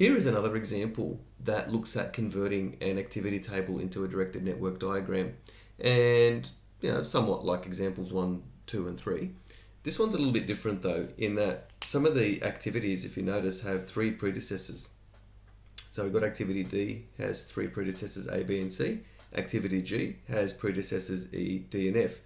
Here is another example that looks at converting an activity table into a directed network diagram. And, you know, somewhat like examples one, two, and three. This one's a little bit different though, in that some of the activities, if you notice, have three predecessors. So we've got activity D has three predecessors A, B, and C. Activity G has predecessors E, D, and F.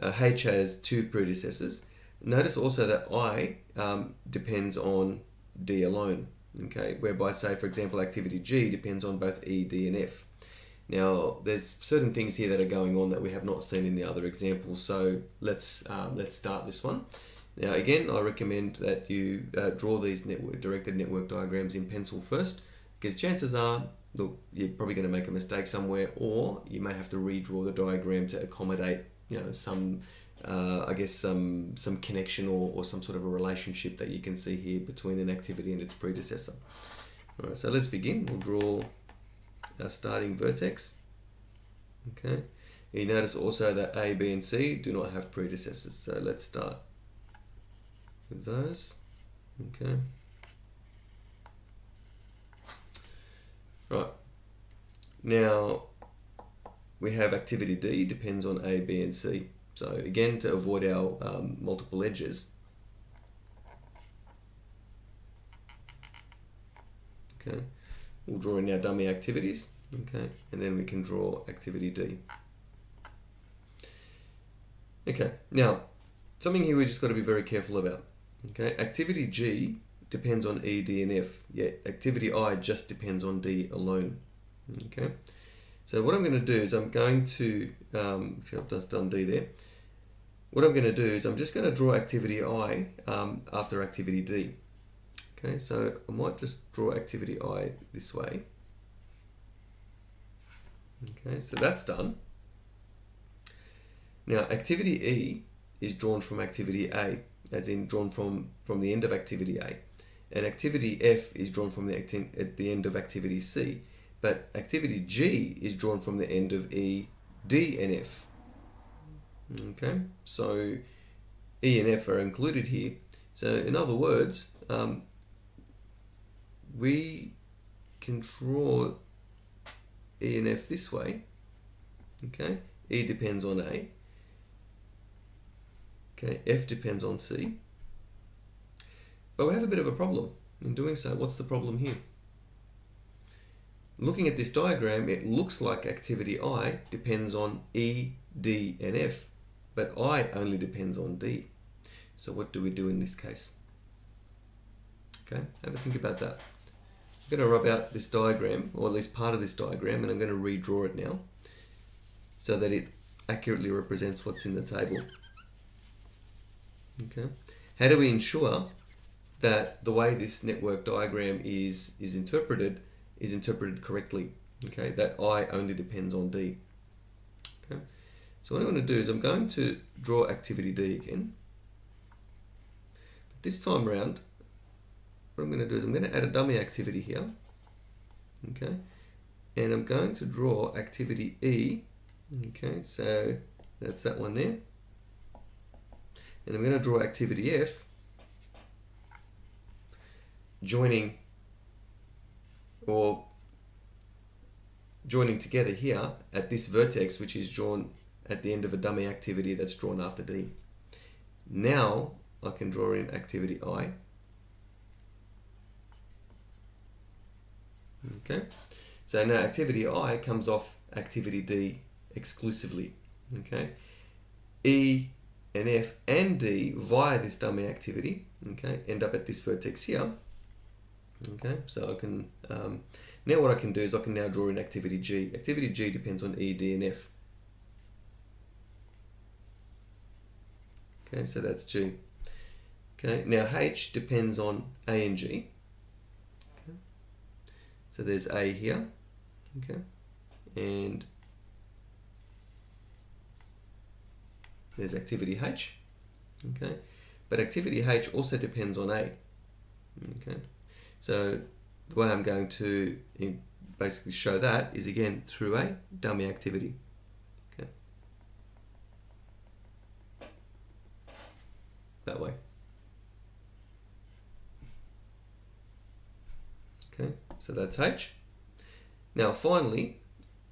Uh, H has two predecessors. Notice also that I um, depends on D alone, okay? Whereby, say, for example, activity G depends on both E, D, and F. Now, there's certain things here that are going on that we have not seen in the other examples, so let's, um, let's start this one. Now, again, I recommend that you uh, draw these network, directed network diagrams in pencil first, because chances are, look, you're probably going to make a mistake somewhere, or you may have to redraw the diagram to accommodate, you know, some, uh, I guess, some some connection or, or some sort of a relationship that you can see here between an activity and its predecessor. All right, so let's begin. We'll draw our starting vertex. Okay. You notice also that A, B, and C do not have predecessors. So let's start with those. Okay. Right. Now we have activity D depends on A, B, and C. So again, to avoid our um, multiple edges, okay, we'll draw in our dummy activities, okay, and then we can draw activity D. Okay, now, something here we just got to be very careful about, okay, activity G depends on E, D, and F, yet activity I just depends on D alone, okay. So what I'm going to do is I'm going to, um, I've just done D there, what I'm going to do is I'm just going to draw activity I um, after activity D. Okay, so I might just draw activity I this way. Okay, so that's done. Now activity E is drawn from activity A, as in drawn from, from the end of activity A. And activity F is drawn from the, at the end of activity C. But activity G is drawn from the end of E, D, and F. Okay, so E and F are included here. So in other words, um, we can draw E and F this way. Okay, E depends on A. Okay, F depends on C. But we have a bit of a problem in doing so. What's the problem here? Looking at this diagram, it looks like activity I depends on E, D, and F, but I only depends on D. So what do we do in this case? Okay, have a think about that. I'm going to rub out this diagram, or at least part of this diagram, and I'm going to redraw it now so that it accurately represents what's in the table. Okay, how do we ensure that the way this network diagram is, is interpreted is interpreted correctly. Okay, that I only depends on D. Okay, so what I'm going to do is I'm going to draw activity D again. But this time around, what I'm going to do is I'm going to add a dummy activity here. Okay, and I'm going to draw activity E. Okay, so that's that one there. And I'm going to draw activity F joining or joining together here at this vertex which is drawn at the end of a dummy activity that's drawn after D. Now I can draw in activity I. Okay, so now activity I comes off activity D exclusively. Okay, E and F and D via this dummy activity, okay, end up at this vertex here. Okay, so I can, um, now what I can do is I can now draw in activity G. Activity G depends on E, D, and F. Okay, so that's G. Okay, now H depends on A and G. Okay, so there's A here. Okay, and there's activity H. Okay, but activity H also depends on A. Okay. So the way I'm going to basically show that is again through a dummy activity. Okay. That way. Okay, so that's H. Now finally,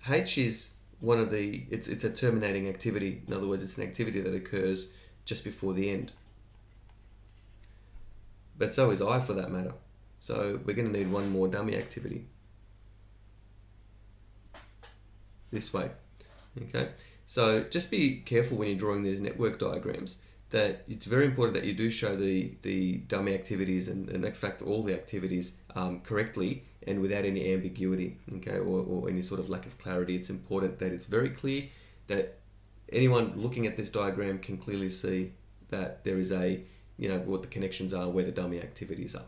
H is one of the, it's, it's a terminating activity. In other words, it's an activity that occurs just before the end. But so is I for that matter. So we're going to need one more dummy activity. This way. Okay, so just be careful when you're drawing these network diagrams that it's very important that you do show the, the dummy activities and, and in fact all the activities um, correctly and without any ambiguity. Okay. Or, or any sort of lack of clarity. It's important that it's very clear that anyone looking at this diagram can clearly see that there is a you know what the connections are where the dummy activities are